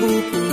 Boop, boop.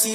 see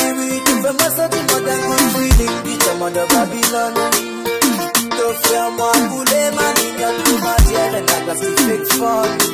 everything from my sudden mother good feeling. Bitch I'm under Babylon. Don't fear my bullet man in your blue matter And I got the fun